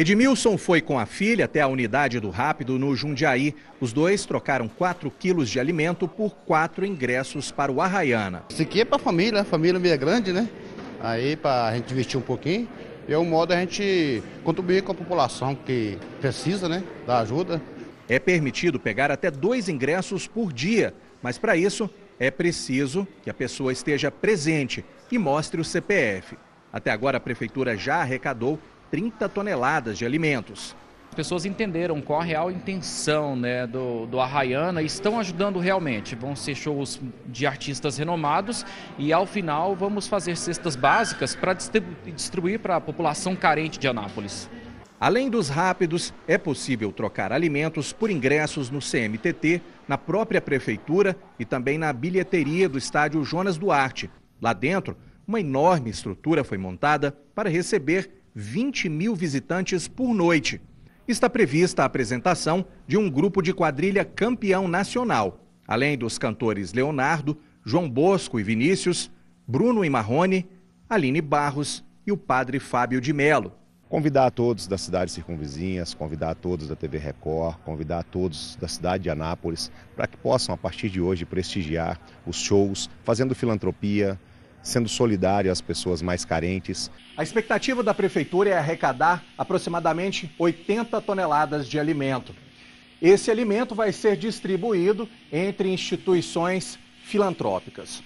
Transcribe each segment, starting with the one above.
Edmilson foi com a filha até a unidade do Rápido no Jundiaí. Os dois trocaram 4 quilos de alimento por quatro ingressos para o Arraiana. Isso aqui é para a família, a família meio grande, né? Aí para a gente investir um pouquinho. E é um modo a gente contribuir com a população que precisa, né? Da ajuda. É permitido pegar até dois ingressos por dia, mas para isso é preciso que a pessoa esteja presente e mostre o CPF. Até agora a prefeitura já arrecadou 30 toneladas de alimentos. As pessoas entenderam qual a real intenção né, do, do Arraiana e estão ajudando realmente. Vão ser shows de artistas renomados e, ao final, vamos fazer cestas básicas para distribuir para a população carente de Anápolis. Além dos rápidos, é possível trocar alimentos por ingressos no CMTT, na própria prefeitura e também na bilheteria do estádio Jonas Duarte. Lá dentro, uma enorme estrutura foi montada para receber 20 mil visitantes por noite. Está prevista a apresentação de um grupo de quadrilha campeão nacional, além dos cantores Leonardo, João Bosco e Vinícius, Bruno e Marrone, Aline Barros e o padre Fábio de Melo. Convidar a todos das cidades circunvizinhas, convidar a todos da TV Record, convidar a todos da cidade de Anápolis para que possam, a partir de hoje, prestigiar os shows, fazendo filantropia, sendo solidário às pessoas mais carentes. A expectativa da prefeitura é arrecadar aproximadamente 80 toneladas de alimento. Esse alimento vai ser distribuído entre instituições filantrópicas.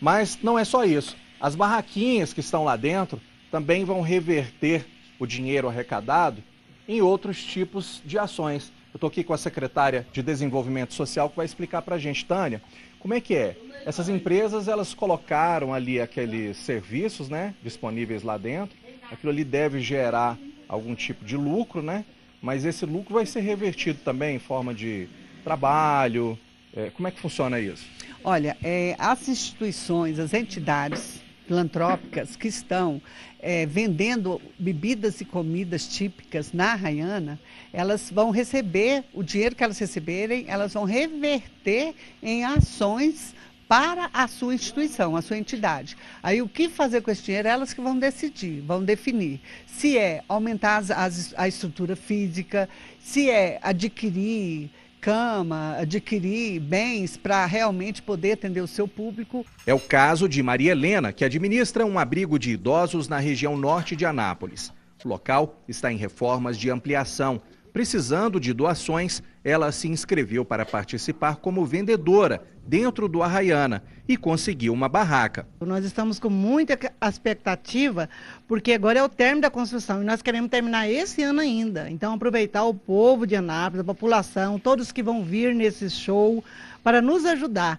Mas não é só isso. As barraquinhas que estão lá dentro também vão reverter o dinheiro arrecadado em outros tipos de ações. Estou aqui com a secretária de Desenvolvimento Social que vai explicar para a gente, Tânia, como é que é? Essas empresas, elas colocaram ali aqueles serviços, né, disponíveis lá dentro. Aquilo ali deve gerar algum tipo de lucro, né? Mas esse lucro vai ser revertido também em forma de trabalho. É, como é que funciona isso? Olha, é, as instituições, as entidades filantrópicas que estão é, vendendo bebidas e comidas típicas na Raiana, elas vão receber, o dinheiro que elas receberem, elas vão reverter em ações para a sua instituição, a sua entidade. Aí o que fazer com esse dinheiro, elas que vão decidir, vão definir. Se é aumentar as, as, a estrutura física, se é adquirir cama, adquirir bens para realmente poder atender o seu público. É o caso de Maria Helena, que administra um abrigo de idosos na região norte de Anápolis. O local está em reformas de ampliação. Precisando de doações, ela se inscreveu para participar como vendedora dentro do Arraiana e conseguiu uma barraca. Nós estamos com muita expectativa, porque agora é o término da construção e nós queremos terminar esse ano ainda. Então, aproveitar o povo de Anápolis, a população, todos que vão vir nesse show, para nos ajudar.